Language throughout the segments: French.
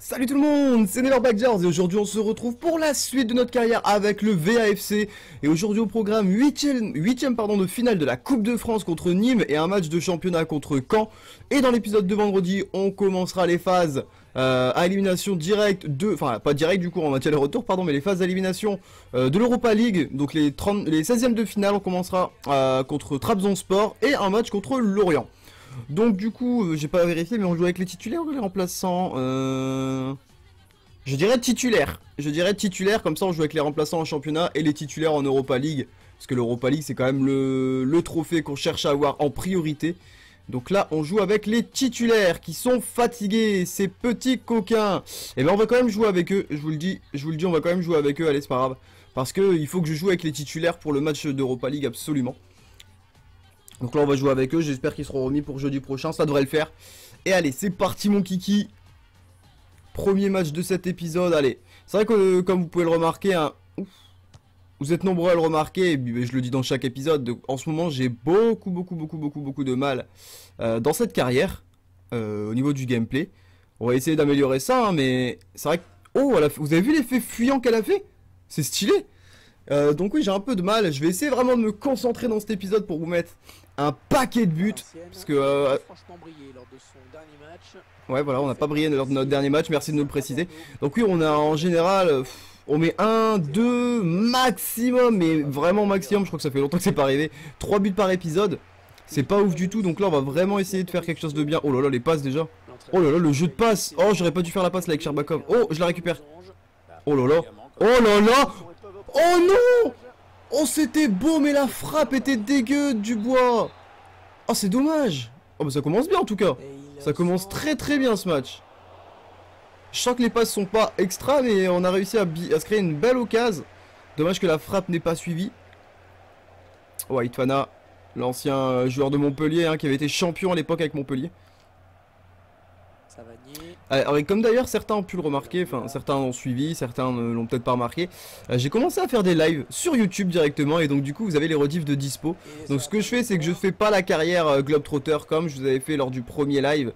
Salut tout le monde, c'est Never Back Jars et aujourd'hui on se retrouve pour la suite de notre carrière avec le VAFC et aujourd'hui au programme 8ème, 8ème pardon, de finale de la Coupe de France contre Nîmes et un match de championnat contre Caen. Et dans l'épisode de vendredi on commencera les phases euh, à élimination directe de, enfin pas direct du coup on va les retours pardon mais les phases d'élimination euh, de l'Europa League donc les, 30, les 16ème de finale on commencera euh, contre Trabzonspor et un match contre Lorient. Donc du coup, j'ai pas vérifié, mais on joue avec les titulaires ou les remplaçants. Je dirais titulaire. Je dirais titulaire, comme ça on joue avec les remplaçants en championnat et les titulaires en Europa League. Parce que l'Europa League c'est quand même le trophée qu'on cherche à avoir en priorité. Donc là on joue avec les titulaires qui sont fatigués, ces petits coquins. Et ben on va quand même jouer avec eux, je vous le dis, je vous le dis, on va quand même jouer avec eux, allez c'est pas grave. Parce que il faut que je joue avec les titulaires pour le match d'Europa League absolument. Donc là on va jouer avec eux, j'espère qu'ils seront remis pour jeudi prochain, ça devrait le faire. Et allez, c'est parti mon kiki. Premier match de cet épisode, allez. C'est vrai que euh, comme vous pouvez le remarquer, hein, vous êtes nombreux à le remarquer, et puis, je le dis dans chaque épisode, en ce moment j'ai beaucoup beaucoup beaucoup beaucoup beaucoup de mal euh, dans cette carrière, euh, au niveau du gameplay. On va essayer d'améliorer ça, hein, mais c'est vrai que... Oh, elle a vous avez vu l'effet fuyant qu'elle a fait? C'est stylé euh, donc oui j'ai un peu de mal, je vais essayer vraiment de me concentrer dans cet épisode pour vous mettre un paquet de buts. Parce que franchement brillé lors de son dernier match. Ouais, voilà, on n'a pas brillé lors de notre dernier match, merci de nous le préciser. Donc oui, on a en général, pff, on met 1, 2, maximum, mais vraiment maximum, je crois que ça fait longtemps que c'est pas arrivé. 3 buts par épisode, c'est pas ouf du tout, donc là on va vraiment essayer de faire quelque chose de bien. Oh là là, les passes déjà. Oh là là, le jeu de passe. Oh, j'aurais pas dû faire la passe là avec Sherbakov. Oh, je la récupère. Oh là là. Oh là là. Oh non Oh c'était beau, mais la frappe était dégueu du bois. Oh c'est dommage. Oh bah ça commence bien en tout cas. Ça commence très très bien ce match. Je sens que les passes sont pas extra, mais on a réussi à, se créer une belle occasion. Dommage que la frappe n'ait pas suivi. Ouais, Itfana, l'ancien euh, joueur de Montpellier, hein, qui avait été champion à l'époque avec Montpellier. Savanier. Alors, et comme d'ailleurs certains ont pu le remarquer, enfin certains ont suivi, certains ne l'ont peut-être pas remarqué, euh, j'ai commencé à faire des lives sur YouTube directement et donc du coup vous avez les rediffs de dispo. Donc ce que je fais c'est que je fais pas la carrière euh, Globetrotter comme je vous avais fait lors du premier live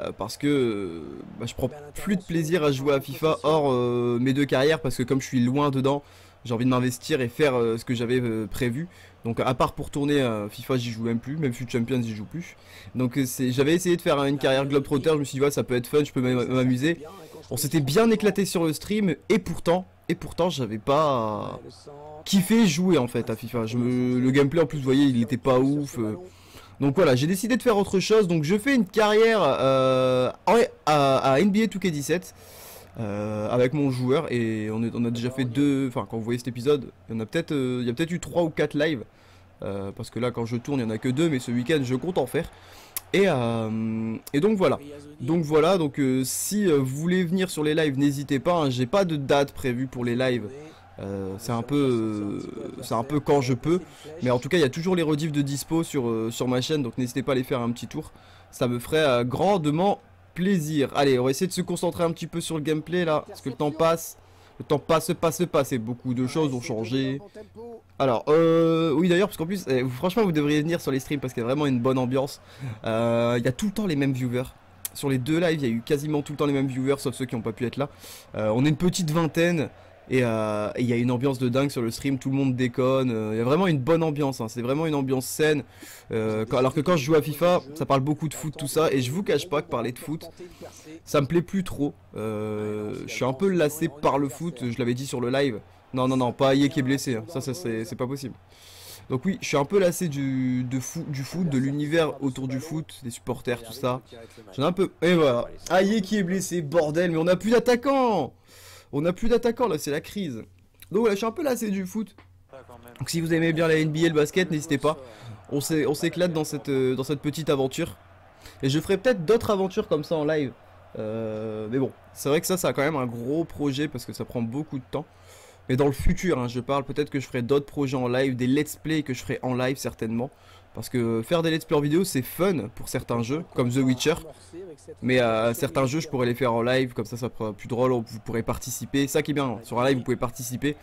euh, parce que bah, je prends plus de plaisir à jouer à FIFA hors euh, mes deux carrières parce que comme je suis loin dedans j'ai envie de m'investir et faire euh, ce que j'avais prévu. Donc à part pour tourner euh, FIFA j'y joue même plus, même Fut Champions j'y joue plus. Donc euh, j'avais essayé de faire une carrière Globetrotter, je me suis dit ça peut être fun, je peux m'am- m'amuser. On s'était bien éclaté sur le stream et pourtant, et pourtant j'avais pas kiffé jouer en fait à FIFA. Le gameplay en plus vous voyez il était pas ouf. euh. Donc voilà, j'ai décidé de faire autre chose. Donc je fais une carrière à NBA 2K17 euh, avec mon joueur et on, a déjà fait deux. Enfin quand vous voyez cet épisode, il y en a peut-être, euh, il y a peut-être eu trois ou quatre lives euh, parce que là quand je tourne il y en a que deux, mais ce week-end je compte en faire. Et, donc voilà. Donc voilà, donc si vous voulez venir sur les lives, n'hésitez pas. hein, J'ai pas de date prévue pour les lives. C'est un peu, c'est un peu quand je peux. Mais en tout cas, il y a toujours les rediffs de dispo sur, sur ma chaîne, donc n'hésitez pas à aller faire un petit tour. Ça me ferait grandement plaisir. Allez, on va essayer de se concentrer un petit peu sur le gameplay là, parce que le temps passe. Le temps passe, passe, passe, et beaucoup de choses ont changé. Alors, euh, oui d'ailleurs, parce qu'en plus, eh, franchement, vous devriez venir sur les streams parce qu'il y a vraiment une bonne ambiance. Euh, Il y a tout le temps les mêmes viewers. Sur les deux lives, il y a eu quasiment tout le temps les mêmes viewers, sauf ceux qui n'ont pas pu être là. Euh, on est une petite vingtaine. Et euh, et il y a une ambiance de dingue sur le stream, tout le monde déconne. euh, Il y a vraiment une bonne ambiance, hein, c'est vraiment une ambiance saine. Euh, alors que quand je joue à FIFA, ça parle beaucoup de foot, tout ça. Et je vous cache pas que parler de foot, ça me plaît plus trop. Je suis un peu lassé par le foot, je l'avais dit sur le live. Non, non, non, pas Aye qui est blessé, hein. ça, ça c'est pas possible. Donc oui, je suis un peu lassé du, foot, de l'univers autour du foot, des supporters, tout ça. J'en ai un peu... Et voilà. Aïe qui est blessé, bordel, mais on a plus d'attaquants On a plus d'attaquants, là, c'est la crise. Donc voilà, je suis un peu lassé du foot. Donc si vous aimez bien la NBA et le basket, n'hésitez pas. On s'é- on s'éclate dans cette, euh, dans cette petite aventure. Et je ferai peut-être d'autres aventures comme ça en live. Euh, mais bon, c'est vrai que ça, ça a quand même un gros projet parce que ça prend beaucoup de temps. Mais dans le futur, hein, je parle peut-être que je ferai d'autres projets en live, des let's play que je ferai en live certainement. Parce que faire des let's play en vidéo, c'est fun pour certains jeux, comme The Witcher. Mais euh, certains jeux, je pourrais les faire en live, comme ça, ça sera plus drôle, vous pourrez participer. Ça qui est bien, sur un live, vous pouvez participer.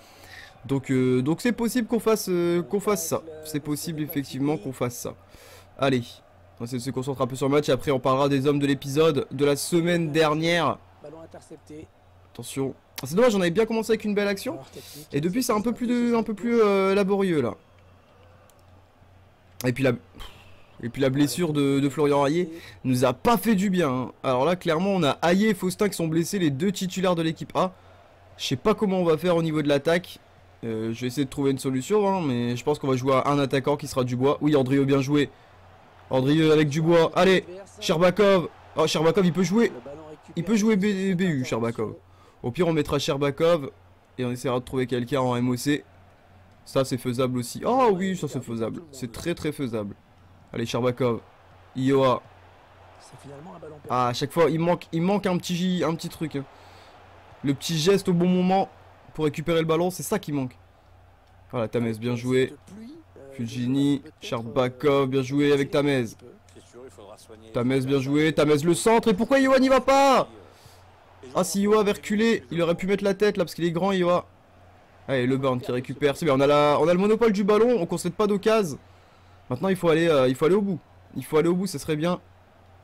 Donc euh, donc c'est possible qu'on fasse euh, qu'on fasse ça. C'est possible effectivement qu'on fasse ça. Allez, on se concentrer un peu sur le match après on parlera des hommes de l'épisode de la semaine dernière. Attention. Ah, c'est dommage, on avait bien commencé avec une belle action. Et depuis c'est un peu plus un peu plus laborieux là. Et puis la blessure de, Florian Hayé nous a pas fait du bien. hein. Alors là clairement on a Hayé et Faustin qui sont blessés, les deux titulaires de l'équipe A. Je sais pas comment on va faire au niveau de l'attaque. Euh, je vais essayer de trouver une solution, hein, mais je pense qu'on va jouer à un attaquant qui sera Dubois. Oui, Andrieux bien joué. Andrieux avec Dubois. Allez, Sherbakov. Oh, Sherbakov il peut jouer. Il peut jouer BU, Sherbakov. Au pire, on mettra Sherbakov et on essaiera de trouver quelqu'un en MOC. Ça, c'est faisable aussi. Oh oui, ça c'est faisable. C'est très très faisable. Allez, Sherbakov. Ioa. Ah, à chaque fois, il manque, il manque un petit, un petit truc. hein. Le petit geste au bon moment pour récupérer le ballon, c'est ça qui manque. Voilà, Tamez, bien joué. Euh, Fulgini, peut-être, Sherbakov, bien joué avec Tamez. Tamez, bien joué. Tamez, le centre. Et pourquoi Ioa n'y va pas? Ah, si Ioa avait reculé, il aurait pu mettre la tête là parce qu'il est grand, Ioa. Allez, le burn qui récupère. C'est bien, on a, la, on a le monopole du ballon, on concède pas d'occasion. Maintenant, il faut, aller, euh, il faut aller au bout. Il faut aller au bout, ça serait bien.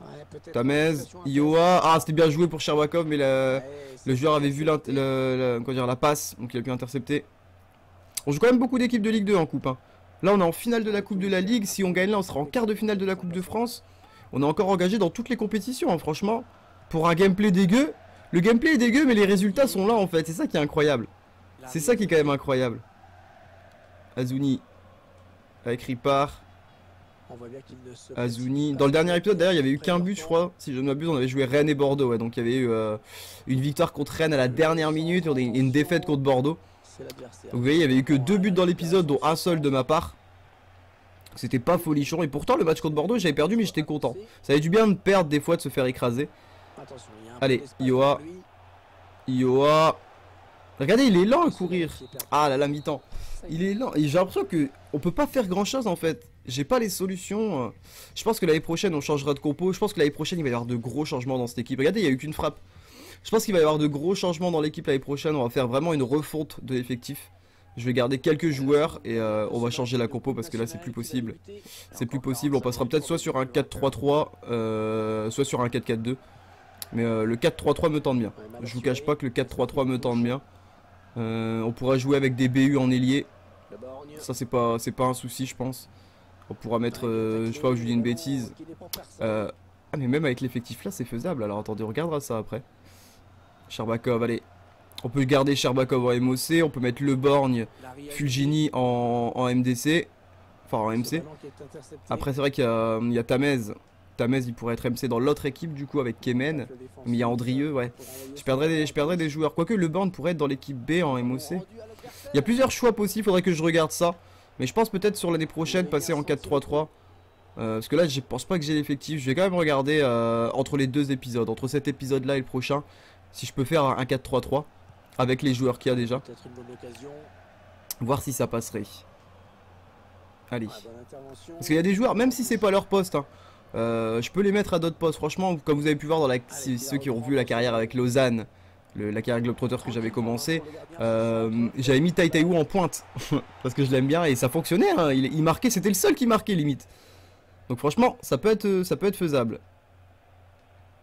Ouais, Tamez, Ioa. Ah, c'était bien joué pour Sherbakov, mais la-. Ouais, le joueur avait vu dire, la passe, donc il a pu intercepter. On joue quand même beaucoup d'équipes de Ligue 2 en coupe. hein. Là, on est en finale de la Coupe de la Ligue. Si on gagne là, on sera en quart de finale de la Coupe de France. On est encore engagé dans toutes les compétitions, hein, franchement. Pour un gameplay dégueu, le gameplay est dégueu, mais les résultats sont là en fait. C'est ça qui est incroyable. C'est ça qui est quand même incroyable. Azuni avec Ripard. On voit bien qu'il ne se Azuni. Dans le dernier épisode, d'ailleurs, il y avait eu qu'un but, je crois. Si je ne m'abuse, on avait joué Rennes et Bordeaux. Ouais, donc il y avait eu euh, une victoire contre Rennes à la dernière minute et une défaite contre Bordeaux. Donc vous voyez, il y avait eu que deux buts dans l'épisode, dont un seul de ma part. C'était pas folichon. Et pourtant, le match contre Bordeaux, j'avais perdu, mais j'étais content. Ça avait du bien de perdre des fois, de se faire écraser. Allez, Ioa. Ioa. Regardez, il est lent à courir. Ah là là, mi-temps. Il est lent. Et j'ai l'impression que on peut pas faire grand chose en fait. J'ai pas les solutions. euh. Je pense que l'année prochaine, on changera de compo. Je pense que l'année prochaine, il va y avoir de gros changements dans cette équipe. Regardez, il y a eu qu'une frappe. Je pense qu'il va y avoir de gros changements dans l'équipe l'année prochaine. On va faire vraiment une refonte de l'effectif. Je vais garder quelques joueurs et euh, on va changer la compo parce que là, c'est plus possible. C'est plus possible. On passera peut-être soit sur un 4-3-3, euh, soit sur un 4-4-2. Mais euh, le 4-3-3 me tente bien. Je vous cache pas que le 4-3-3 me tente bien. Euh, on pourra jouer avec des BU en ailier. Ça c'est pas c'est pas un souci je pense. On pourra mettre euh, je sais pas je dis une bêtise. Euh, ah mais même avec l'effectif là c'est faisable. Alors attendez on regardera ça après. Sherbakov allez. On peut garder Sherbakov en MOC. On peut mettre Le Borgne, Fulgini en, MDC. Enfin en MC. Après c'est vrai qu'il y a Tamez. Tamez il pourrait être MC dans l'autre équipe du coup avec Kemen. Mais il y a Andrieux ouais. Je perdrais des, je perdrais des joueurs. Quoique Le Borgne pourrait être dans l'équipe B en MOC. Il y a plusieurs choix possibles, faudrait que je regarde ça. Mais je pense peut-être sur l'année prochaine passer en 4-3-3. Euh, parce que là, je pense pas que j'ai l'effectif. Je vais quand même regarder euh, entre les deux épisodes, entre cet épisode-là et le prochain, si je peux faire un 4-3-3 avec les joueurs qu'il y a déjà. Voir si ça passerait. Allez. Parce qu'il y a des joueurs, même si c'est pas leur poste, hein, je peux les mettre à d'autres postes. Franchement, comme vous avez pu voir dans la, ceux qui ont vu la carrière avec Lausanne, le- la carrière Globetrotter que j'avais commencé, euh, j'avais mis Tai en pointe parce que je l'aime bien et ça fonctionnait. hein, il, il marquait, c'était le seul qui marquait limite. Donc franchement, ça peut être, ça peut être faisable.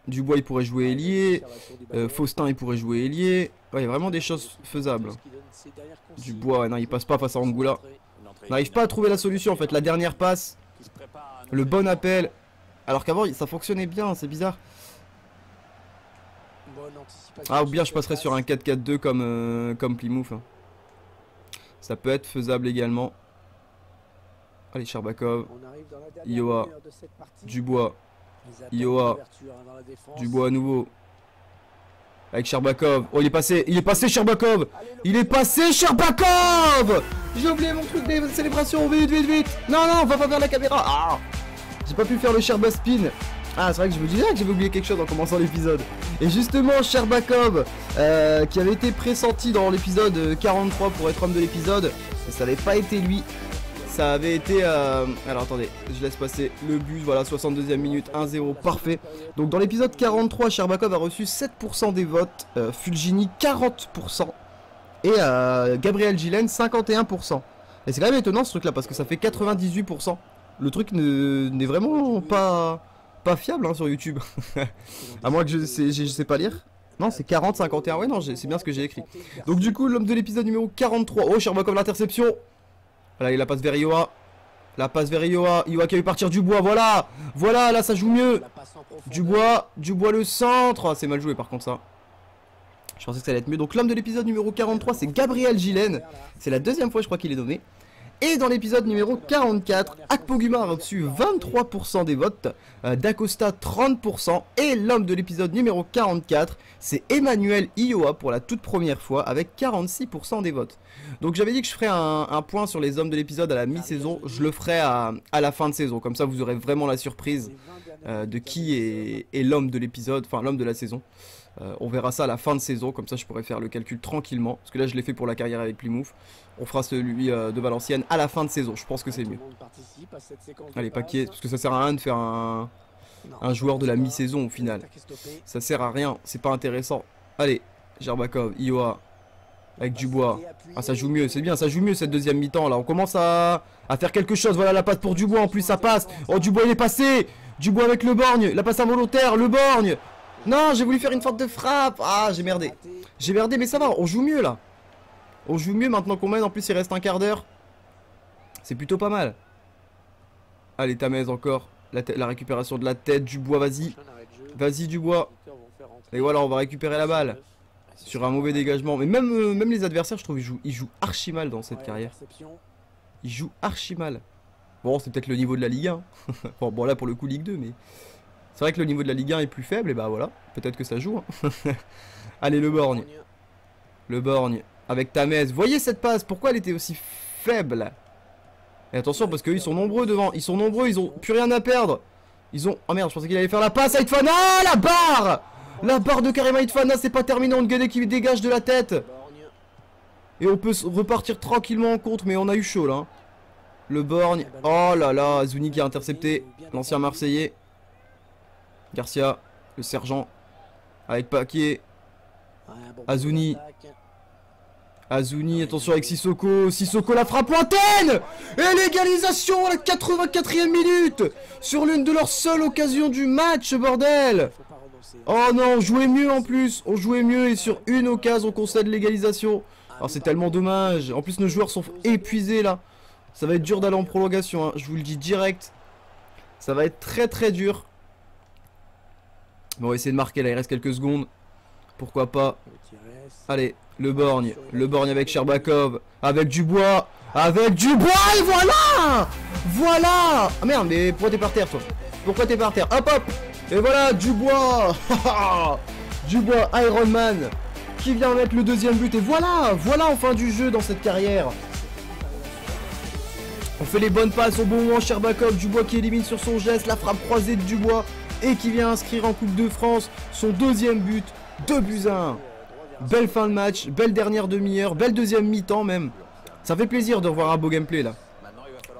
Dubois il pourrait jouer ailier, euh, Faustin il pourrait jouer ailier. Ouais, il y a vraiment des choses faisables. Dubois, non, il passe pas face à Angoula. On n'arrive pas à trouver la solution en fait. La dernière passe, le bon appel. Alors qu'avant ça fonctionnait bien, c'est bizarre. Ah ou bien je passerai sur un 4-4-2 comme, euh, comme Plymouth. hein. Ça peut être faisable également. Allez Sherbakov, Ioa, Dubois, Ioa, Dubois à nouveau. Avec Sherbakov. Oh il est passé, il est passé Sherbakov Il est passé Sherbakov J'ai oublié mon truc des célébrations, vite vite vite Non non, on va pas vers la caméra Ah J'ai pas pu faire le Sherbaspin Ah c'est vrai que je me disais que j'avais oublié quelque chose en commençant l'épisode. Et justement Sherbakov, euh, qui avait été pressenti dans l'épisode 43 pour être homme de l'épisode, ça n'avait pas été lui. Ça avait été... euh, Alors attendez, je laisse passer le but, voilà 62e minute, 1-0, parfait. Donc dans l'épisode 43, Sherbakov a reçu 7% des votes, euh, Fulgini 40%. Et euh, Gabriel Gillen, 51%. Et c'est quand même étonnant ce truc-là, parce que ça fait 98%. Le truc ne- n'est vraiment pas, pas fiable hein, sur YouTube. à moins que je sais, je sais pas lire. Non, c'est 40, 51. Ouais, non, c'est bien ce que j'ai écrit. Donc du coup, l'homme de l'épisode numéro 43. Oh, Sherbakov l'interception. Voilà, il la passe vers Iowa. La passe vers Iowa. Iowa qui a eu partir du bois. Voilà. Voilà, là ça joue mieux. Dubois, Dubois le centre. Ah, c'est mal joué par contre ça. Je pensais que ça allait être mieux. Donc l'homme de l'épisode numéro 43, c'est Gabriel Gillen. C'est la deuxième fois je crois qu'il est nommé. Et dans l'épisode numéro 44, Akpoguma a reçu 23% des votes, euh, Dacosta 30%, et l'homme de l'épisode numéro 44, c'est Emmanuel Iowa pour la toute première fois avec 46% des votes. Donc j'avais dit que je ferais un, point sur les hommes de l'épisode à la mi-saison, je le ferai à, à la fin de saison, comme ça vous aurez vraiment la surprise euh, de qui est, est l'homme de l'épisode, enfin l'homme de la saison. Euh, on verra ça à la fin de saison, comme ça je pourrais faire le calcul tranquillement. Parce que là je l'ai fait pour la carrière avec Plymouth. On fera celui euh, de Valenciennes à la fin de saison, je pense que c'est mieux. Allez, paquet, parce que ça sert à rien de faire un, un joueur de la mi-saison au final. Ça sert à rien, c'est pas intéressant. Allez, Gerbakov, Iowa, avec Dubois. Ah ça joue mieux, c'est bien, ça joue mieux cette deuxième mi-temps là. On commence à, à faire quelque chose. Voilà la passe pour Dubois en plus ça passe. Oh Dubois il est passé. Dubois avec le borgne. La passe involontaire, le borgne. Non j'ai voulu faire une faute de frappe. Ah j'ai merdé. J'ai merdé mais ça va, on joue mieux là. On joue mieux maintenant qu'on mène. En plus il reste un quart d'heure. C'est plutôt pas mal. Allez Tamez encore. La, récupération de la tête. Dubois vas-y. Vas-y Dubois. Et voilà on va récupérer la balle. Sur un mauvais dégagement. Mais même, euh, même les adversaires je trouve ils jouent, ils jouent archi mal dans cette carrière. Ils jouent archi mal. Bon, c'est peut-être le niveau de la Ligue 1. bon, bon, là pour le coup Ligue 2, mais c'est vrai que le niveau de la Ligue 1 est plus faible, et bah voilà, peut-être que ça joue. hein. Allez, le borgne. Le borgne. Avec Tamez. Voyez cette passe, pourquoi elle était aussi faible? Et attention, parce qu'ils sont nombreux devant. Ils sont nombreux, ils ont plus rien à perdre. Ils ont. Oh merde, je pensais qu'il allait faire la passe à Itfana. La barre La barre de Karima Itfana, c'est pas terminé. On Guedet qui dégage de la tête. Et on peut repartir tranquillement en contre, mais on a eu chaud là. hein. Le borgne. Oh là là, Azuni qui a intercepté l'ancien Marseillais. Garcia, le sergent. Avec Paquier. Azuni. Azuni, attention avec Sissoko. Sissoko la frappe lointaine Et l'égalisation à la 84e minute Sur l'une de leurs seules occasions du match, bordel Oh non, on jouait mieux en plus On jouait mieux et sur une occasion on concède l'égalisation. Alors c'est tellement dommage. En plus nos joueurs sont épuisés là. Ça va être dur d'aller en prolongation, hein. je vous le dis direct. Ça va être très très dur. On va essayer de marquer là, il reste quelques secondes. Pourquoi pas. Allez, le borgne. Le borgne avec Sherbakov. Avec Dubois. Avec Dubois et voilà Voilà Ah merde, mais pourquoi t'es par terre toi Pourquoi t'es par terre Hop hop Et voilà, Dubois Dubois, Iron Man qui vient mettre le deuxième but. Et voilà Voilà en fin du jeu dans cette carrière. On fait les bonnes passes au bon moment. Sherbakov, Dubois qui élimine sur son geste. La frappe croisée de Dubois. Et qui vient inscrire en Coupe de France son deuxième but. 2 buts à 1. Belle fin de match, belle dernière demi-heure, belle deuxième mi-temps même. Ça fait plaisir de revoir un beau gameplay là.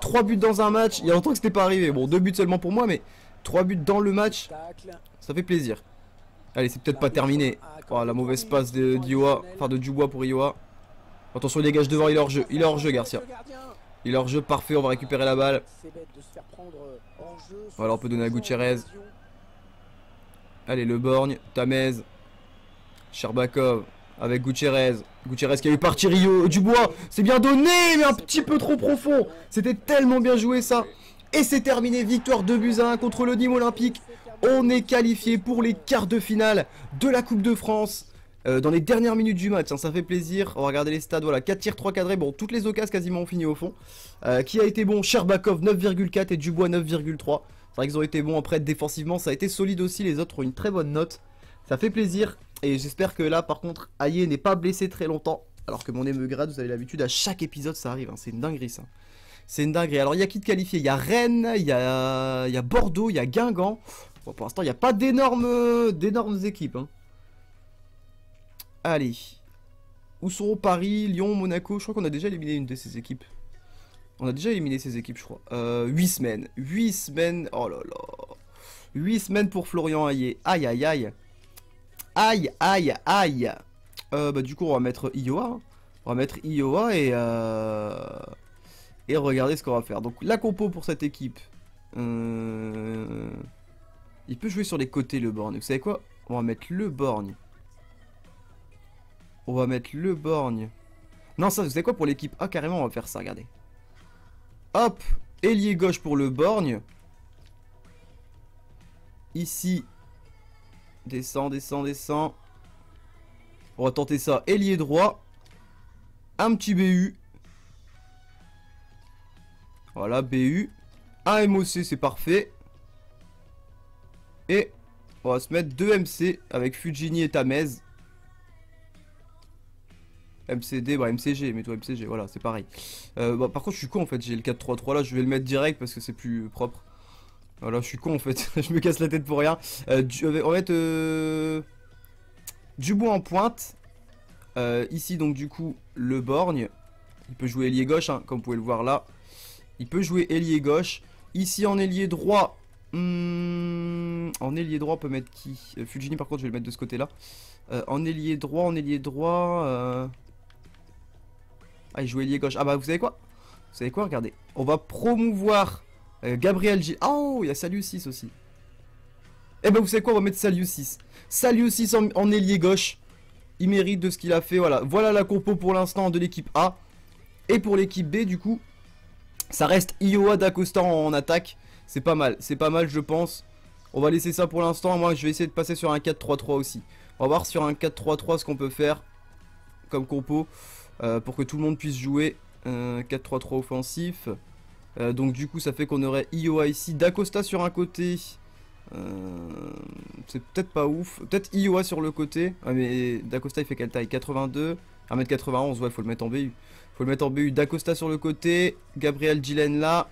3 buts dans un match, il y a longtemps que c'était pas arrivé. Bon, 2 buts seulement pour moi, mais 3 buts dans le match, ça fait plaisir. Allez, c'est peut-être pas terminé. Oh, la mauvaise passe de d'Iowa, enfin de Dubois pour Iowa. Attention, il dégage devant, il est hors jeu, il est hors jeu, Garcia. Il est hors jeu, parfait, on va récupérer la balle. Voilà, on peut donner à Gutierrez. Allez, le borgne, Tamez, Sherbakov avec Gutierrez. Gutierrez qui a eu parti Rio Dubois. C'est bien donné, mais un petit peu trop profond. C'était tellement bien joué ça. Et c'est terminé, victoire 2 buts à 1 contre le Nîmes Olympique. On est qualifié pour les quarts de finale de la Coupe de France. Euh, dans les dernières minutes du match, hein, ça fait plaisir. On va regarder les stades. Voilà, 4 tirs, 3 cadrés. Bon, toutes les occasions quasiment ont fini au fond. Euh, qui a été bon? Sherbakov 9,4 et Dubois 9,3. C'est vrai qu'ils ont été bons après défensivement. Ça a été solide aussi. Les autres ont une très bonne note. Ça fait plaisir. Et j'espère que là, par contre, Aye n'est pas blessé très longtemps. Alors que mon émeugrade, vous avez l'habitude, à chaque épisode, ça arrive. hein. C'est une dinguerie, ça. C'est une dinguerie. Alors, il y a qui de qualifié? Il y a Rennes, il y a, Bordeaux, il y a Guingamp. Bon, pour l'instant, il n'y a pas d'énormes équipes. hein. Allez. Où sont Paris, Lyon, Monaco? Je crois qu'on a déjà éliminé une de ces équipes. On a déjà éliminé ces équipes, je crois. Euh, 8 semaines. 8 semaines. Oh là là. 8 semaines pour Florian Hayé. Aïe, aïe, aïe. Aïe, aïe, aïe. Euh, bah, du coup, on va mettre Iowa. hein. On va mettre Iowa et... Euh... Et regardez ce qu'on va faire. Donc la compo pour cette équipe. Euh, il peut jouer sur les côtés le borgne. Vous savez quoi? On va mettre le borgne. On va mettre le borgne. Non, ça, vous savez quoi? Pour l'équipe A, carrément, on va faire ça, regardez. Hop Ailier gauche pour le borgne. Ici. Descend, descend, descend. On va tenter ça. Ailier droit. Un petit BU. Voilà, BU. Un MOC, c'est parfait. Et on va se mettre deux MC avec Fujini et Tamez. MCD, bah MCG, mets-toi MCG, voilà, c'est pareil. Euh, bah, par contre, je suis con en fait, j'ai le 4-3-3 là, je vais le mettre direct parce que c'est plus propre. Voilà, je suis con en fait, je me casse la tête pour rien. Euh, on va mettre euh, Dubois en pointe. Euh, ici, donc, du coup, le borgne. Il peut jouer ailier gauche, hein, comme vous pouvez le voir là. Il peut jouer ailier gauche. Ici, en ailier droit, hmm, en ailier droit, on peut mettre qui? Fujini, par contre, je vais le mettre de ce côté-là. en ailier droit, en ailier droit... Ah, il joue ailier gauche. Ah bah, vous savez quoi? Vous savez quoi? Regardez. On va promouvoir euh, Gabriel G. Oh, il y a Salius 6 aussi. Eh ben, vous savez quoi? On va mettre Salius 6. Salius 6 en, ailier gauche. Il mérite de ce qu'il a fait. Voilà. Voilà la compo pour l'instant de l'équipe A. Et pour l'équipe B, du coup, ça reste Iowa d'Acosta en, attaque. C'est pas mal. C'est pas mal, je pense. On va laisser ça pour l'instant. Moi, je vais essayer de passer sur un 4-3-3 aussi. On va voir sur un 4-3-3 ce qu'on peut faire comme compo. Euh, pour que tout le monde puisse jouer 4-3-3 offensif. Euh, donc du coup ça fait qu'on aurait Iowa ici, Dacosta sur un côté. Euh, c'est peut-être pas ouf. Peut-être Iowa sur le côté. Ah, mais Dacosta il fait quelle taille? 82 1m91, ouais faut le mettre en BU. Faut le mettre en BU. Dacosta sur le côté. Gabriel Gillen là.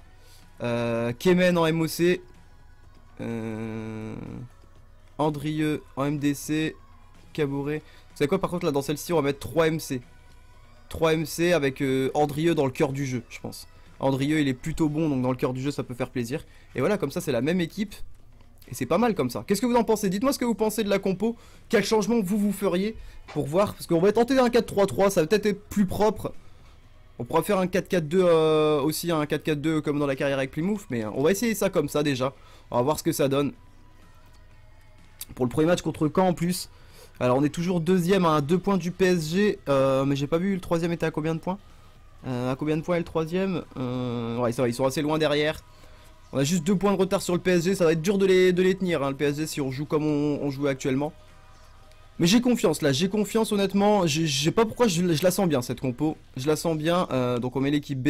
Kemen en MOC. Andrieux en MDC. Cabouret. Vous savez quoi par contre là dans celle-ci on va mettre 3 MC. 3 MC avec euh, Andrieux dans le cœur du jeu, je pense. Andrieux, il est plutôt bon, donc dans le cœur du jeu, ça peut faire plaisir. Et voilà, comme ça, c'est la même équipe. Et c'est pas mal comme ça. Qu'est-ce que vous en pensez? Dites-moi ce que vous pensez de la compo. Quel changement vous vous feriez pour voir? Parce qu'on va tenter un 4-3-3, ça va peut-être être plus propre. On pourra faire un 4-4-2 euh, aussi, un 4-4-2 comme dans la carrière avec Plymouth. Mais on va essayer ça comme ça déjà. On va voir ce que ça donne. Pour le premier match contre Caen en plus. Alors on est toujours deuxième à 2 points du PSG, euh, mais j'ai pas vu le troisième était à combien de points euh, À combien de points est le troisième euh, Ouais va, ils sont assez loin derrière. On a juste 2 points de retard sur le PSG, ça va être dur de les, tenir hein, le PSG si on joue comme on, jouait actuellement. Mais j'ai confiance là, j'ai confiance honnêtement, je sais pas pourquoi je, la sens bien cette compo, je la sens bien, donc on met l'équipe B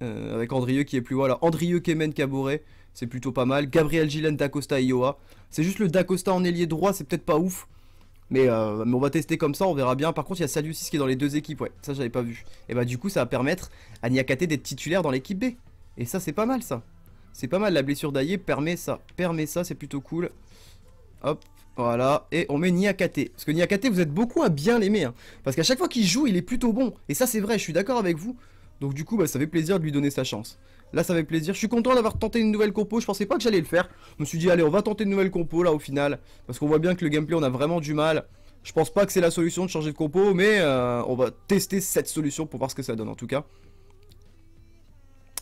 avec Andrieux qui est plus haut, là Andrieux, Kemen, Caboret, c'est plutôt pas mal, Gabriel Gillen, Dacosta, Iowa, c'est juste le Dacosta en ailier droit, c'est peut-être pas ouf, euh, mais, on va tester comme ça, on verra bien. Par contre, il y a Salusis qui est dans les deux équipes, ouais. Ça, j'avais pas vu. Et bah, du coup, ça va permettre à Niakate d'être titulaire dans l'équipe B. Et ça, c'est pas mal, ça. C'est pas mal, la blessure d'Aïe permet ça. Permet ça, c'est plutôt cool. Hop, voilà. Et on met Niakate. Parce que Niakate, vous êtes beaucoup à bien l'aimer. Hein. Parce qu'à chaque fois qu'il joue, il est plutôt bon. Et ça, c'est vrai, je suis d'accord avec vous. Donc, du coup, bah, ça fait plaisir de lui donner sa chance. Là, ça fait plaisir. Je suis content d'avoir tenté une nouvelle compo. Je pensais pas que j'allais le faire. Je me suis dit, allez, on va tenter une nouvelle compo là au final. Parce qu'on voit bien que le gameplay, on a vraiment du mal. Je pense pas que c'est la solution de changer de compo, mais euh, on va tester cette solution pour voir ce que ça donne en tout cas.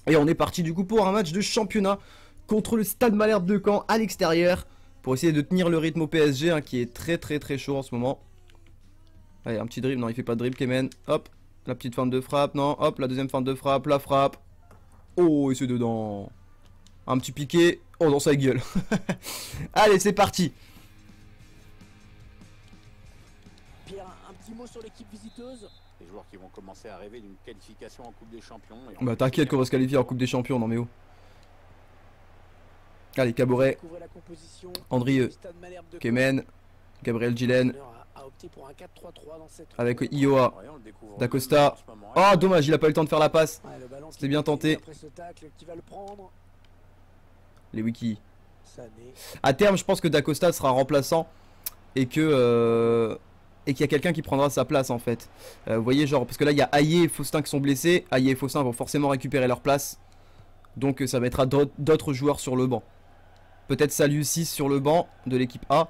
Et on est parti du coup pour un match de championnat contre le Stade Malherbe de Caen à l'extérieur. Pour essayer de tenir le rythme au PSG hein, qui est très très très chaud en ce moment. Allez, un petit dribble. Non, il fait pas de dribble, Kemen. Hop, la petite fin de frappe. Non, hop, la deuxième fin de frappe. La frappe. Oh, et c'est dedans. Un petit piqué. Oh, dans sa gueule. Allez, c'est parti. Pierre, un petit mot sur l'équipe visiteuse. Les joueurs qui vont commencer à rêver d'une qualification en Coupe des Champions. bah t'inquiète qu'on va se qualifier en Coupe des Champions, non mais oh. Allez, Caboret, Andrieux, Kemen, Gabriel Gillen, avec Ioa, D'Acosta. Oh, dommage, il a pas eu le temps de faire la passe. C'était bien tenté. Les wikis. À terme, je pense que D'Acosta sera remplaçant et que euh, et qu'il y a quelqu'un qui prendra sa place en fait. Euh, vous voyez, genre, parce que là, il y a Aye et Faustin qui sont blessés. Aye et Faustin vont forcément récupérer leur place. Donc, ça mettra d'autres joueurs sur le banc. Peut-être Salut 6 sur le banc de l'équipe A.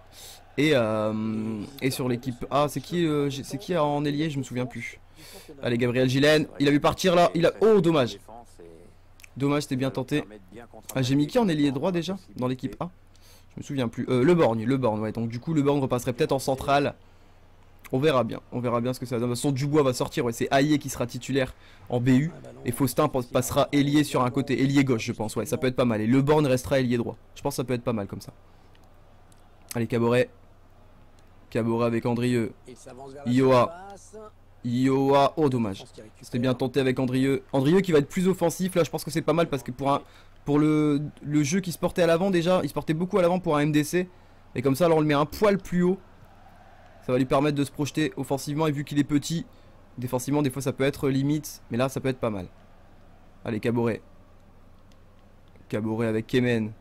Et, euh, et sur l'équipe A, c'est qui, euh, c'est qui en ailier Je me souviens plus. Allez, Gabriel Gillen, il a vu partir là. Il a. Oh, dommage. Dommage, c'était bien tenté. Ah, j'ai mis qui en ailier droit déjà Dans l'équipe A? Je me souviens plus. Euh, le Borgne, le Borgne, ouais. Donc, du coup, le Borgne repasserait peut-être en centrale. On verra bien. On verra bien ce que ça donne. De toute façon, Dubois va sortir. Ouais, c'est Aïe qui sera titulaire en BU. Et Faustin pas- passera ailier sur un côté. Ailier gauche, je pense. Ouais, ça peut être pas mal. Et le Borgne restera ailier droit. Je pense que ça peut être pas mal comme ça. Allez, Caboret. Caboret avec Andrieux. Iowa. Iowa. Oh, dommage. C'était bien tenté avec Andrieux. Andrieux qui va être plus offensif. Là, je pense que c'est pas mal parce que pour, un, pour le, le jeu qui se portait à l'avant déjà, il se portait beaucoup à l'avant pour un MDC. Et comme ça, alors on le met un poil plus haut. Ça va lui permettre de se projeter offensivement. Et vu qu'il est petit, défensivement, des fois ça peut être limite. Mais là, ça peut être pas mal. Allez, Caboret. Caboret avec Kemen.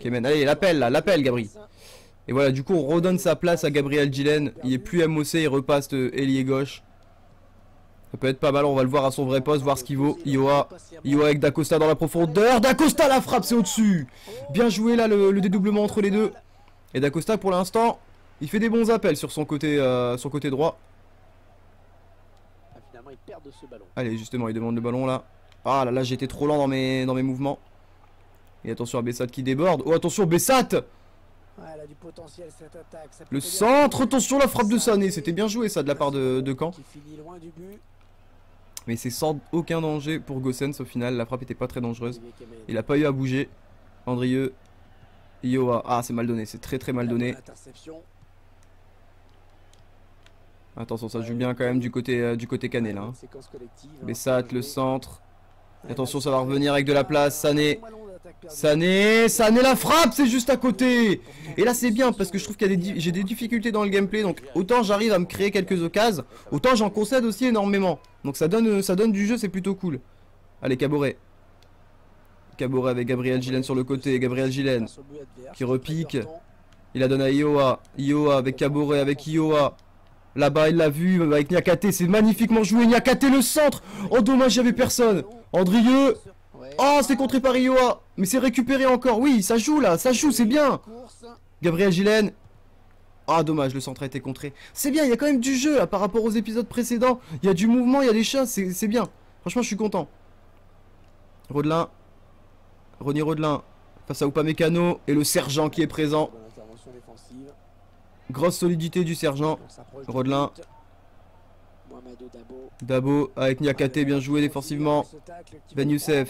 Kemen. Allez, l'appel là, l'appel, Gabri. Et voilà, du coup, on redonne sa place à Gabriel Gillen. Il est plus MOC, il repasse ailier gauche. Ça peut être pas mal, on va le voir à son vrai poste, voir ce qu'il vaut. Iowa, Iowa avec Dacosta dans la profondeur. Dacosta la frappe, c'est au-dessus. Bien joué là, le, le dédoublement entre les deux. Et Dacosta, pour l'instant, il fait des bons appels sur son côté, euh, son côté droit. Ah, Finalement, il perd de ce ballon. Allez, justement, il demande le ballon là. Ah là là, été trop lent dans mes, dans mes mouvements. Et attention à Bessat qui déborde. Oh, attention, Bessat Ouais, elle a du potentiel cette attaque. Ça Le centre, attention la frappe de Sané. C'était bien joué ça de la part de, de Caen. Qui finit loin du but. Mais c'est sans aucun danger pour Gossens au final. La frappe était pas très dangereuse. Il a pas eu à bouger. Andrieux. Iowa. Ah, c'est mal donné. C'est très très mal donné. Attention, ça joue bien quand même du côté, euh, du côté canet là. hein. Collective, hein. Bessat, le centre. Attention, ça va revenir avec de la place. Sané. Sané. Sané la frappe, c'est juste à côté. Et là, c'est bien parce que je trouve qu'il y a des, j'ai des difficultés dans le gameplay. Donc, autant j'arrive à me créer quelques occasions, autant j'en concède aussi énormément. Donc, ça donne, ça donne du jeu, c'est plutôt cool. Allez, Caboret. Caboret avec Gabriel Gillen sur le côté. Gabriel Gillen. Qui repique. Il la donne à Iowa. Iowa avec Caboret, avec Iowa. Là-bas, il l'a vu avec Niakate. C'est magnifiquement joué. Niakate le centre. Oh, dommage, il n'y avait personne. Andrieux. Oh, c'est contré par Iowa. Mais c'est récupéré encore. Oui, ça joue là. Ça joue, c'est bien. Gabriel Gillen. Ah, dommage, le centre a été contré. C'est bien, il y a quand même du jeu par rapport aux épisodes précédents. Il y a du mouvement, il y a des choses. C'est bien. Franchement, je suis content. Rodelin. Ronny Rodelin. Face à Upamecano. Et le sergent qui est présent. Grosse solidité du sergent. Rodelin. Dabo. Avec Niakate bien joué défensivement. Ben Youssef.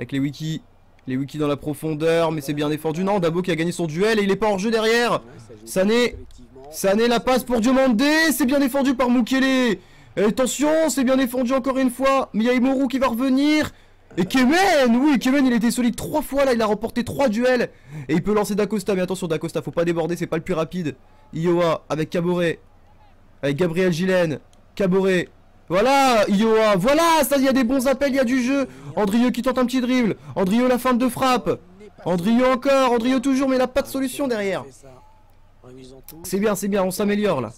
Avec les wikis. Les wikis dans la profondeur, mais c'est bien défendu. Non, Dabo qui a gagné son duel et il est pas hors jeu derrière. Ça Sané. collectivement. Sané la passe pour Diomandé. C'est bien défendu par Mukele. Attention, c'est bien défendu encore une fois. Mais il y a Imoru qui va revenir. Et Kemen, oui, Kemen il était solide trois fois là, il a remporté trois duels. Et il peut lancer Dacosta, mais attention Dacosta, faut pas déborder, c'est pas le plus rapide. Iowa avec Caboret. Avec Gabriel Gillen. Caboret. Voilà, Iowa, voilà, ça, il y a des bons appels, il y a du jeu. Andrieux qui tente un petit dribble. Andrieux la fin de frappe. Andrieux encore, Andrieux toujours, mais il a pas de solution derrière. C'est bien, c'est bien, on s'améliore là.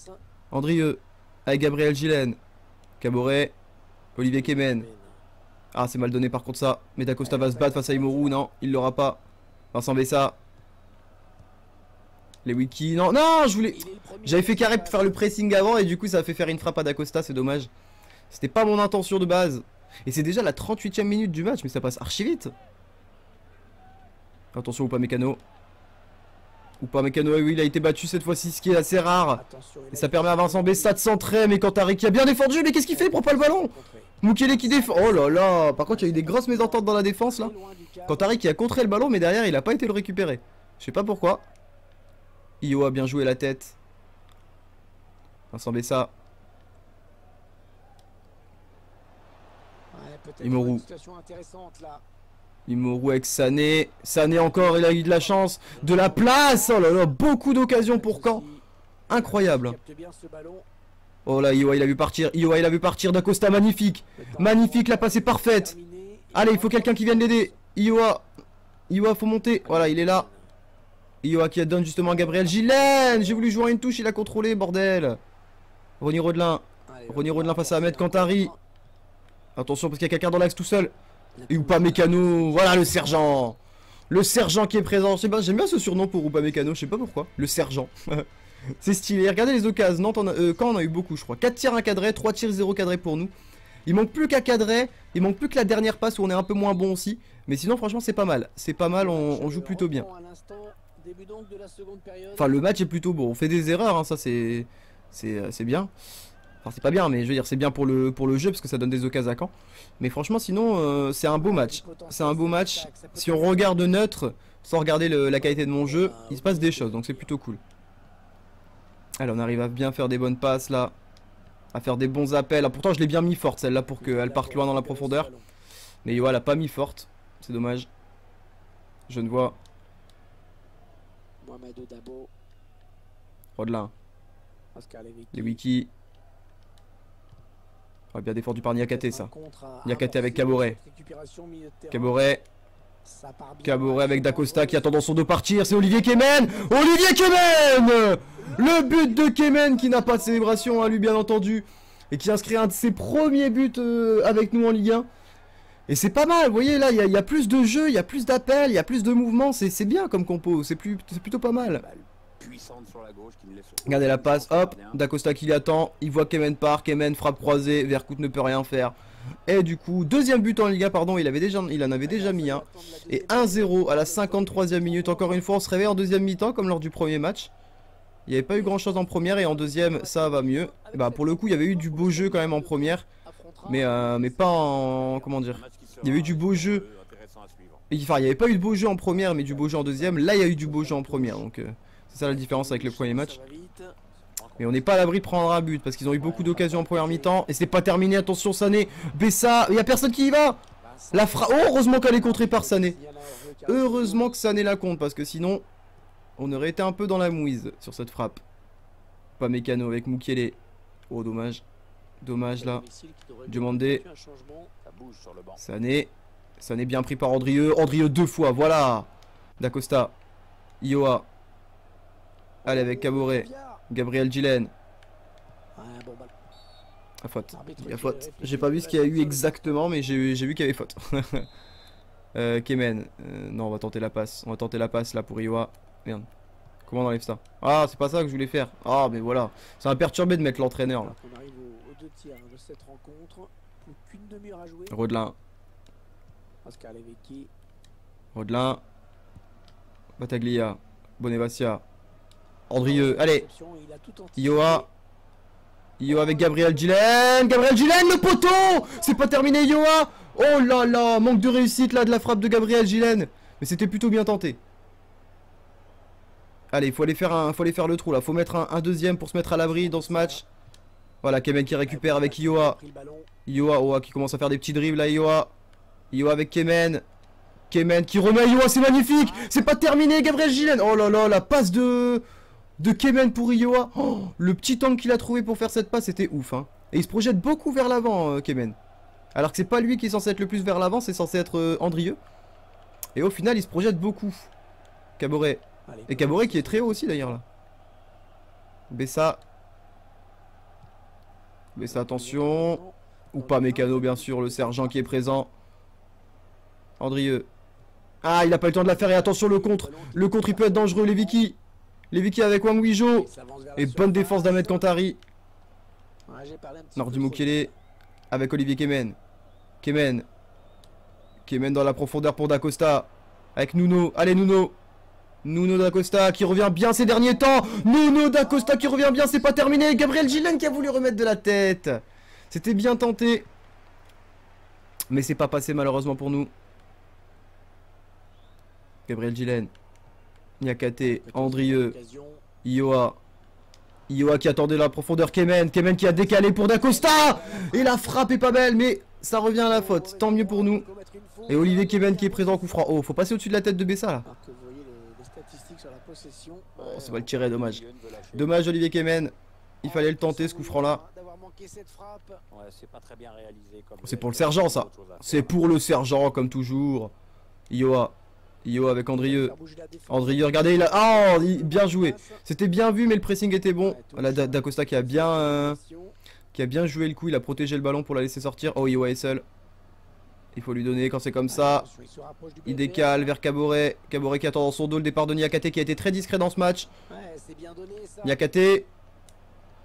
Andrieux avec Gabriel Gillen. Caboret. Olivier Kemen. Ah, c'est mal donné par contre ça. Mais Dacosta va se battre face à Imoru. Non, il l'aura pas. Vincent Bessa. Les wikis. Non, non, je voulais. J'avais fait carré pour faire le pressing avant et du coup ça a fait faire une frappe à Dacosta, c'est dommage. C'était pas mon intention de base. Et c'est déjà la 38ème minute du match, mais ça passe archi vite. Attention, Upamecano. Upamecano, oui, il a été battu cette fois-ci, ce qui est assez rare. Et ça permet à Vincent Bessa de centrer, mais Kantari qui a bien défendu, mais qu'est-ce qu'il fait Il prend pas le ballon Mukele qui défend. Oh là là Par contre, il y a eu des grosses mésententes dans la défense là. Kantari qui a contré le ballon, mais derrière, il a pas été le récupérer. Je sais pas pourquoi. Io a bien joué la tête. Vincent Bessa. Imoru. Imoru avec Sané. Sané encore, il a eu de la chance. De la place Oh là là, beaucoup d'occasions pour Caen. Incroyable. Oh là, Iowa, il a vu partir. Iowa, il a vu partir. D'Acosta, magnifique. Magnifique, la passe est parfaite. Allez, il faut quelqu'un qui vienne l'aider. Iowa. Iowa, faut monter. Voilà, il est là. Iowa qui donne justement à Gabriel Gillen. J'ai voulu jouer à une touche, il a contrôlé, bordel. Ronny Rodelin. Ronny Rodelin face à Ahmed Kantari. Attention parce qu'il y a quelqu'un dans l'axe tout seul. Et Upamecano. Voilà le sergent. Le sergent qui est présent. J'aime bien ce surnom pour Upamecano, je sais pas pourquoi. Le sergent. C'est stylé. Regardez les occasions. Nantes, en a- euh, quand on a eu beaucoup, je crois. 4 tirs encadrés, 3 tirs 0 cadrés pour nous. Il manque plus qu'à cadrer. Il manque plus que la dernière passe où on est un peu moins bon aussi. Mais sinon, franchement, c'est pas mal. C'est pas mal, on, on joue plutôt bien. Enfin, le match est plutôt beau. On fait des erreurs, hein, ça c'est euh, c'est bien. Enfin, c'est pas bien, mais je veux dire, c'est bien pour le pour le jeu parce que ça donne des occasions à Caen. Mais franchement, sinon, euh, c'est un beau match. C'est un beau match. Si on regarde neutre, sans regarder le- la qualité de mon jeu, il se passe des choses, donc c'est plutôt cool. Allez, on arrive à bien faire des bonnes passes là, à faire des bons appels. Ah, pourtant, je l'ai bien mis forte celle-là pour qu'elle parte loin dans la profondeur. Mais Yoa l'a pas mis forte, c'est dommage. Je ne vois Mohamed Dabo, Levicki. les wikis. Oh, bien défendu par Niakate ça. Niakate avec Caboret. Caboret. Caboret avec Dacosta qui attend dans son dos partir, c'est Olivier Kemen Olivier Kemen Le but de Kemen qui n'a pas de célébration à lui bien entendu et qui inscrit un de ses premiers buts euh, avec nous en Ligue 1. Et c'est pas mal, vous voyez là, il y, y a plus de jeux, il y a plus d'appels, il y a plus de mouvements, c'est c'est bien comme compo, c'est plus- c'est plutôt pas mal. Balle puissante sur la gauche qui ne laisse Regardez la passe, hop. Dacosta qui l'attend, il voit Kemen part, Kemen frappe croisée, Vercoute ne peut rien faire. Et du coup, deuxième but en Ligue 1, pardon, il, avait déjà, il en avait déjà mis un. Et 1-0 à la 53e minute, encore une fois, on se réveille en deuxième mi-temps comme lors du premier match. Il n'y avait pas eu grand chose en première et en deuxième, ça va mieux. Et bah, pour le coup, il y avait eu du beau jeu quand même en première, mais, euh, mais pas en. Comment dire Il y avait eu du beau jeu. Enfin, il n'y avait pas eu de beau jeu en première, mais du beau jeu en deuxième. Là, il y a eu du beau jeu en première, donc euh, c'est ça la différence avec le premier match. Mais on n'est pas à l'abri de prendre un but parce qu'ils ont eu beaucoup d'occasions en première mi-temps et c'est pas terminé. Attention, Sané, Bessa, il y a personne qui y va. La fra... Oh, heureusement qu'elle est contrée par Sané. Heureusement que Sané la compte parce que sinon on aurait été un peu dans la mouise sur cette frappe. Pas mécano avec Mukiele. Oh, dommage. Dommage là. Demandé. Sané. Sané bien pris par Andrieux. Andrieux deux fois, voilà. Dacosta. Ioa. Allez avec Caboret. Gabriel Gillen. À faute. Il y a faute. J'ai pas vu ce qu'il y a eu exactement, mais j'ai vu qu'il y avait faute. euh, Kemen. Euh, non, on va tenter la passe. On va tenter la passe là pour Iowa. Merde. Comment on enlève ça Ah, c'est pas ça que je voulais faire. Ah, mais voilà. Ça m'a perturbé de mettre l'entraîneur là. On arrive aux, aux deux tiers de cette rencontre. Plus qu'une demi-heure à jouer. Rodelin. Oscar. Rodelin. Bataglia. Andrieux. Allez. Ioa. Ioa avec Gabriel Gillen. Gabriel Gillen, le poteau C'est pas terminé, Ioa Oh là là, manque de réussite là de la frappe de Gabriel Gillen. Mais c'était plutôt bien tenté. Allez, il faut aller faire un, faut aller faire le trou là. Faut mettre un, un deuxième pour se mettre à l'abri dans ce match. Voilà, Kemen qui récupère avec Ioa. Ioa, Oa qui commence à faire des petits dribbles là, Ioa. Ioa avec Kemen. Kemen qui remet Ioa, c'est magnifique C'est pas terminé, Gabriel Gillen Oh là là, la passe de... De Kemen pour Ioa. Oh, le petit angle qu'il a trouvé pour faire cette passe, c'était ouf. Hein. Et il se projette beaucoup vers l'avant, euh, Kemen. Alors que c'est pas lui qui est censé être le plus vers l'avant, c'est censé être euh, Andrieux. Et au final, il se projette beaucoup. Caboret. Et Caboret qui est très haut aussi d'ailleurs là. Bessa. Bessa, attention. Ou pas Mécano, bien sûr, le sergent qui est présent. Andrieux. Ah, il a pas eu le temps de la faire et attention le contre. Le contre, il peut être dangereux, les Vicky. Les Vicky avec Wang Wijo. Et bonne défense d'Ahmed Kantari. Nordi Mukele avec Olivier Kemen. Kemen. Kemen dans la profondeur pour Dacosta. Avec Nuno. Allez, Nuno. Nuno Dacosta qui revient bien ces derniers temps. Nuno Dacosta qui revient bien, c'est pas terminé. Gabriel Gillen qui a voulu remettre de la tête. C'était bien tenté. Mais c'est pas passé malheureusement pour nous. Gabriel Gillen. Niakate. Petite Andrieux. Ioa. Ioa qui attendait la profondeur. Kemen. Kemen qui a décalé pour Dacosta. Et la frappe est pas belle, mais ça revient à la faute. Tant mieux pour nous. Et Olivier Kemen qui est présent au coup franc. Oh, faut passer au-dessus de la tête de Bessa là. Oh, ça va le tirer, dommage. Dommage Olivier Kemen. Il fallait le tenter ce coup franc là. C'est pas C'est pour le sergent, ça. C'est pour le sergent comme toujours. Ioa. Ioa avec Andrieux. Andrieux, regardez, il a. Oh, il- bien joué. C'était bien vu, mais le pressing était bon. Voilà, Da- Dacosta qui a bien, euh, qui a bien joué le coup. Il a protégé le ballon pour la laisser sortir. Oh, Ioa est seul. Il faut lui donner quand c'est comme ça. Il décale vers Caboret. Caboret qui attend dans son dos le départ de Niakate qui a été très discret dans ce match. Niakate.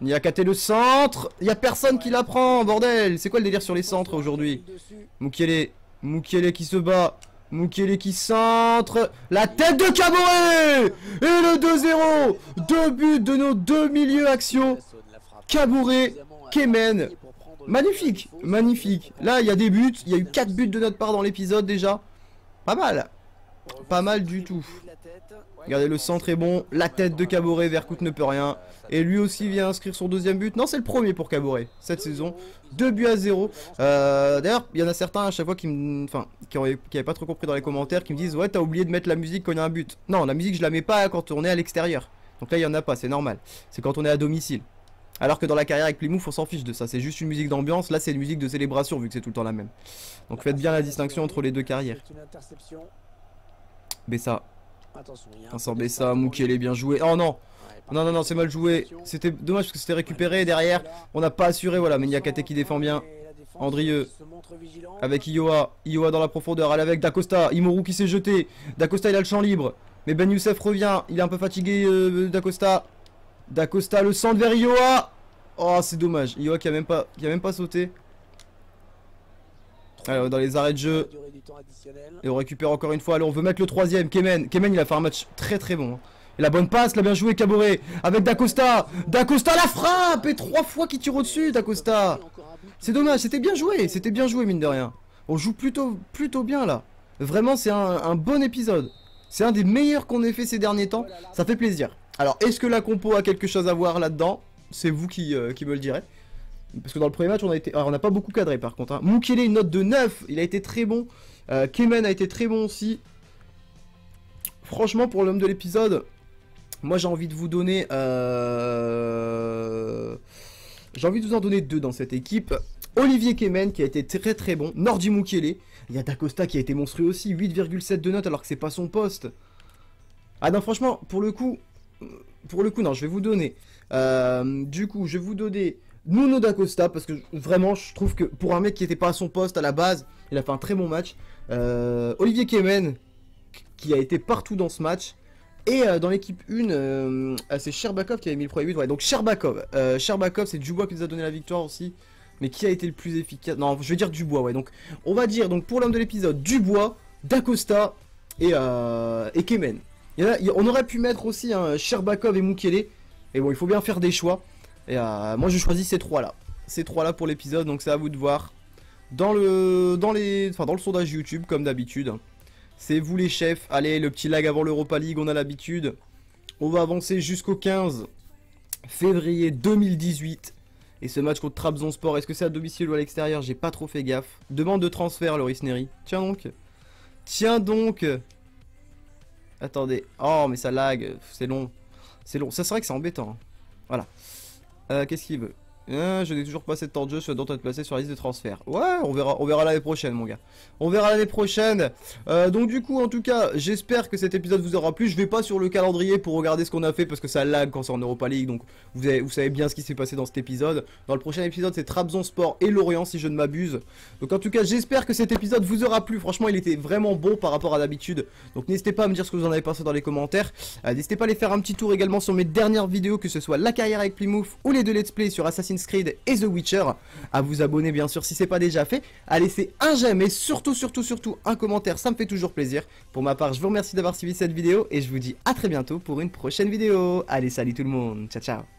Niakate le centre. Il y a personne qui la prend, bordel. C'est quoi le délire sur les centres aujourd'hui. Mukiele. Mukiele qui se bat. Mukiele qui centre. La tête de Caboret Et le 2-0 Deux buts de nos deux milieux axiaux. Caboret, Kemen. Magnifique, magnifique. Là, il y a des buts. Il y a eu 4 buts de notre part dans l'épisode déjà. Pas mal. Pas mal du tout. Regardez, le centre est bon. La tête de Caboret, Vercoute ne peut rien. Et lui aussi vient inscrire son deuxième but. Non, c'est le premier pour Caboret cette saison. 2 buts à 0. Euh, D'ailleurs, il y en a certains à chaque fois qui me, enfin, qui n'avaient pas trop compris dans les commentaires, qui me disent ouais, t'as oublié de mettre la musique quand il y a un but. Non, la musique je la mets pas quand on est à l'extérieur. Donc là, il y en a pas, c'est normal. C'est quand on est à domicile. Alors que dans la carrière avec Plymouth, on s'en fiche de ça. C'est juste une musique d'ambiance. Là, c'est une musique de célébration vu que c'est tout le temps la même. Donc faites bien la distinction entre les deux carrières. Bessa, Attention, il y a un Vincent peu de Bessa, sang. Moukielé bien joué. Oh non, non, non, non, c'est mal joué. C'était dommage parce que c'était récupéré derrière. On n'a pas assuré, voilà. Mais Niakate qui défend bien. Andrieux. Avec Ioa, Ioa dans la profondeur, elle est avec Dacosta, Imoru qui s'est jeté, Dacosta il a le champ libre, mais Ben Youssef revient, il est un peu fatigué euh, Dacosta, Dacosta le centre vers Ioa, oh c'est dommage, Ioa qui a même pas, qui a même pas sauté, Alors dans les arrêts de jeu, et on récupère encore une fois, alors on veut mettre le troisième, Kemen, Kemen il a fait un match très très bon, hein. Et la bonne passe, l'a bien joué Caboret, avec Dacosta, Dacosta la frappe, et trois fois qui tire au-dessus Dacosta, c'est dommage, c'était bien joué, c'était bien joué mine de rien. On joue plutôt, plutôt bien là. Vraiment, c'est un, un bon épisode. C'est un des meilleurs qu'on ait fait ces derniers temps. Ça fait plaisir. Alors, est-ce que la compo a quelque chose à voir là-dedans? C'est vous qui, euh, qui me le direz. Parce que dans le premier match, on a été, alors, on n'a pas beaucoup cadré par contre. Hein. Mukele, une note de 9. Il a été très bon. Euh, Kemen a été très bon aussi. Franchement, pour l'homme de l'épisode, moi j'ai envie de vous donner. euh, J'ai envie de vous en donner deux dans cette équipe. Olivier Kemen qui a été très très bon. Nordi Mukiele. Il y a Dacosta qui a été monstrueux aussi. 8,7 de notes alors que c'est pas son poste. Ah non, franchement, pour le coup. Pour le coup, non, je vais vous donner. euh, du coup, je vais vous donner Nuno Dacosta parce que vraiment, je trouve que pour un mec qui était pas à son poste à la base, il a fait un très bon match. Euh, Olivier Kemen qui a été partout dans ce match. Et euh, dans l'équipe 1, euh, c'est Sherbakov qui avait mis le premier but. Ouais, donc Sherbakov. Sherbakov, c'est Dubois qui nous a donné la victoire aussi. Mais qui a été le plus efficace Non, je vais dire Dubois, ouais. Donc, on va dire, donc pour l'homme de l'épisode, Dubois, Dacosta et, et Kemen. On aurait pu mettre aussi un Sherbakov et Mukele. Et bon, il faut bien faire des choix. Et euh, moi, je choisis ces trois-là. Ces trois-là pour l'épisode, donc c'est à vous de voir. Dans le, dans les, enfin, dans le sondage YouTube, comme d'habitude. C'est vous les chefs. Allez, le petit lag avant l'Europa League, on a l'habitude. On va avancer jusqu'au 15 février 2018. Et ce match contre Trabzonspor, est-ce que c'est à domicile ou à l'extérieur? J'ai pas trop fait gaffe. Demande de transfert, Loris Neri. Tiens donc. Tiens donc. Attendez. Oh, mais ça lag. C'est long. C'est long. Ça, c'est vrai que c'est embêtant. hein. Voilà. Euh, Qu'est-ce qu'il veut? Euh, Je n'ai toujours pas assez de temps de jeu. Je dois être placé sur la liste de transfert. Ouais, on verra, on verra l'année prochaine, mon gars. On verra l'année prochaine. Euh, donc du coup, en tout cas, j'espère que cet épisode vous aura plu. Je vais pas sur le calendrier pour regarder ce qu'on a fait parce que ça lag quand c'est en Europa League. Donc vous, avez- vous savez bien ce qui s'est passé dans cet épisode. Dans le prochain épisode, c'est Trabzonspor et Lorient si je ne m'abuse. Donc en tout cas, j'espère que cet épisode vous aura plu. Franchement, il était vraiment bon par rapport à d'habitude. Donc n'hésitez pas à me dire ce que vous en avez pensé dans les commentaires. Euh, n'hésitez pas à aller faire un petit tour également sur mes dernières vidéos, que ce soit la carrière avec Plymouth ou les deux let's play sur Assassin's et The Witcher. À vous abonner bien sûr si c'est pas déjà fait. À laisser un j'aime et surtout, surtout, surtout un commentaire, ça me fait toujours plaisir. Pour ma part, je vous remercie d'avoir suivi cette vidéo et je vous dis à très bientôt pour une prochaine vidéo. Allez, salut tout le monde. Ciao, ciao.